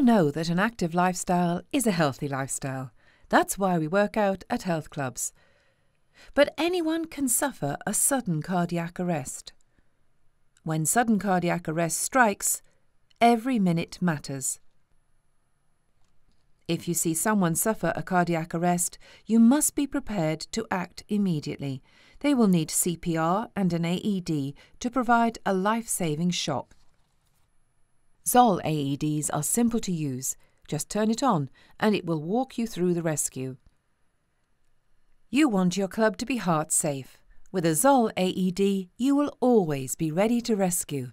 know that an active lifestyle is a healthy lifestyle. That's why we work out at health clubs. But anyone can suffer a sudden cardiac arrest. When sudden cardiac arrest strikes, every minute matters. If you see someone suffer a cardiac arrest, you must be prepared to act immediately. They will need CPR and an AED to provide a life saving shock. Zoll AEDs are simple to use. Just turn it on and it will walk you through the rescue. You want your club to be heart safe. With a Zoll AED, you will always be ready to rescue.